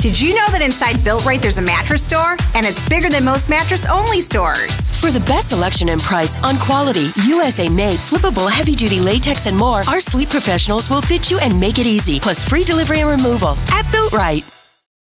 Did you know that inside Biltrite there's a mattress store? And it's bigger than most mattress only stores. For the best selection and price on quality, USA made, flippable, heavy duty latex, and more, our sleep professionals will fit you and make it easy. Plus free delivery and removal at Biltrite.